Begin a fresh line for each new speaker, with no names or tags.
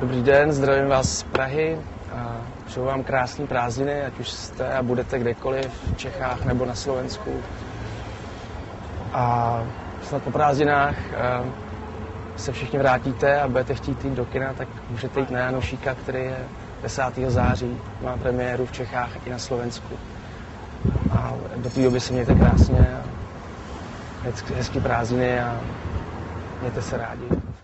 Dobrý den, zdravím vás z Prahy a přeju vám krásné prázdniny, ať už jste a budete kdekoliv v Čechách nebo na Slovensku. A snad po prázdninách eh, se všichni vrátíte a budete chtít jít do kina, tak můžete jít na Janošíka, který je 10. září, má premiéru v Čechách i na Slovensku. A do té doby se mějte krásně a hezký prázdniny a mějte se rádi.